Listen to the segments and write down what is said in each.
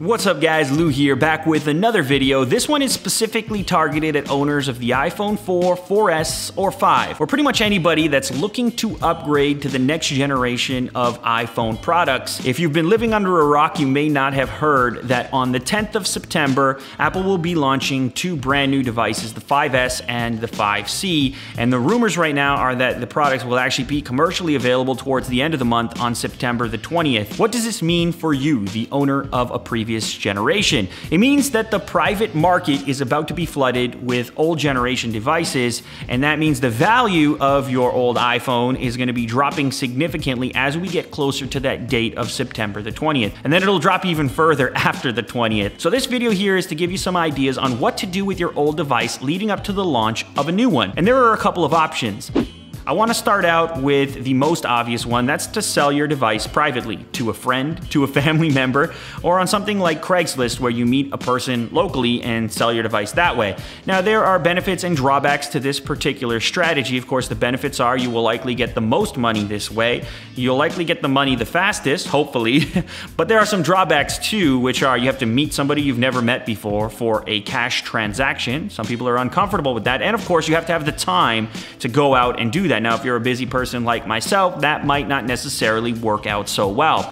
What's up guys, Lou here, back with another video. This one is specifically targeted at owners of the iPhone 4, 4S, or 5, or pretty much anybody that's looking to upgrade to the next generation of iPhone products. If you've been living under a rock, you may not have heard that on the 10th of September, Apple will be launching two brand new devices, the 5S and the 5C, and the rumors right now are that the products will actually be commercially available towards the end of the month on September the 20th. What does this mean for you, the owner of a previous previous generation. It means that the private market is about to be flooded with old generation devices, and that means the value of your old iPhone is going to be dropping significantly as we get closer to that date of September the 20th. And then it'll drop even further after the 20th. So this video here is to give you some ideas on what to do with your old device leading up to the launch of a new one. And there are a couple of options. I want to start out with the most obvious one, that's to sell your device privately to a friend, to a family member, or on something like Craigslist where you meet a person locally and sell your device that way. Now there are benefits and drawbacks to this particular strategy. Of course, the benefits are you will likely get the most money this way. You'll likely get the money the fastest, hopefully, but there are some drawbacks too, which are you have to meet somebody you've never met before for a cash transaction. Some people are uncomfortable with that. And of course, you have to have the time to go out and do that that. Now, if you're a busy person like myself, that might not necessarily work out so well.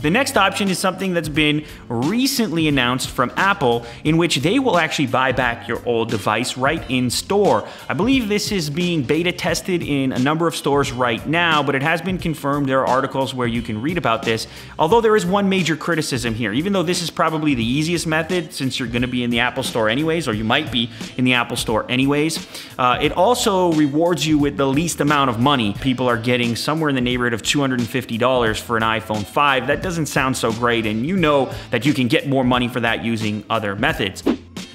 The next option is something that's been recently announced from Apple, in which they will actually buy back your old device right in store. I believe this is being beta tested in a number of stores right now, but it has been confirmed. There are articles where you can read about this. Although there is one major criticism here, even though this is probably the easiest method since you're going to be in the Apple Store anyways, or you might be in the Apple Store anyways, uh, it also rewards you with the least amount of money. People are getting somewhere in the neighborhood of $250 for an iPhone 5. That doesn't sound so great, and you know that you can get more money for that using other methods.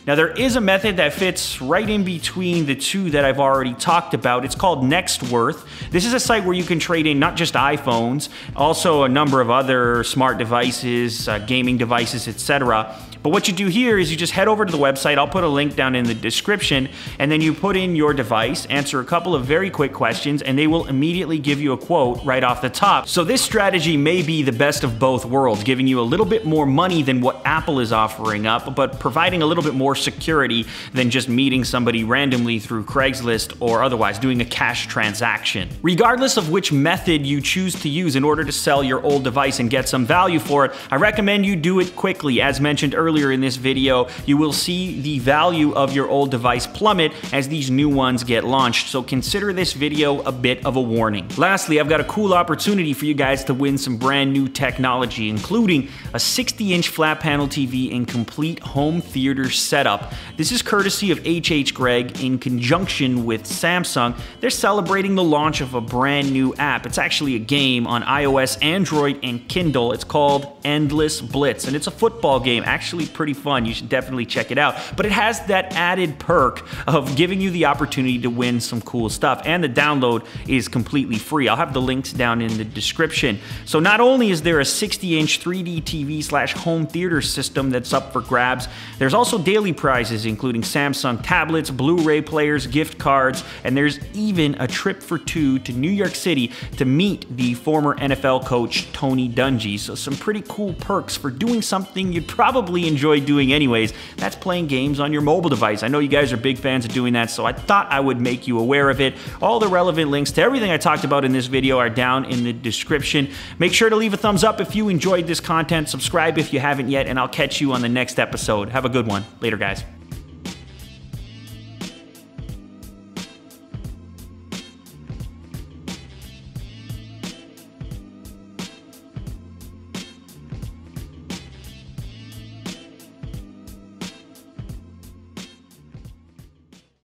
Now, there is a method that fits right in between the two that I've already talked about. It's called Nextworth. This is a site where you can trade in not just iPhones, also a number of other smart devices, uh, gaming devices, etc. But what you do here is you just head over to the website. I'll put a link down in the description, and then you put in your device, answer a couple of very quick questions, and they will immediately give you a quote right off the top. So this strategy may be the best of both worlds, giving you a little bit more money than what Apple is offering up, but providing a little bit more security than just meeting somebody randomly through Craigslist or otherwise doing a cash transaction. Regardless of which method you choose to use in order to sell your old device and get some value for it, I recommend you do it quickly. As mentioned earlier, earlier in this video, you will see the value of your old device plummet as these new ones get launched, so consider this video a bit of a warning. Lastly, I've got a cool opportunity for you guys to win some brand new technology, including a 60-inch flat panel TV and complete home theater setup. This is courtesy of HH Gregg in conjunction with Samsung. They're celebrating the launch of a brand new app. It's actually a game on iOS, Android, and Kindle. It's called Endless Blitz, and it's a football game, actually actually pretty fun. You should definitely check it out. But it has that added perk of giving you the opportunity to win some cool stuff. And the download is completely free. I'll have the links down in the description. So not only is there a 60-inch 3D TV slash home theater system that's up for grabs, there's also daily prizes including Samsung tablets, Blu-ray players, gift cards, and there's even a trip for two to New York City to meet the former NFL coach Tony Dungy. So some pretty cool perks for doing something you'd probably enjoy doing anyways, that's playing games on your mobile device. I know you guys are big fans of doing that, so I thought I would make you aware of it. All the relevant links to everything I talked about in this video are down in the description. Make sure to leave a thumbs up if you enjoyed this content, subscribe if you haven't yet, and I'll catch you on the next episode. Have a good one. Later, guys.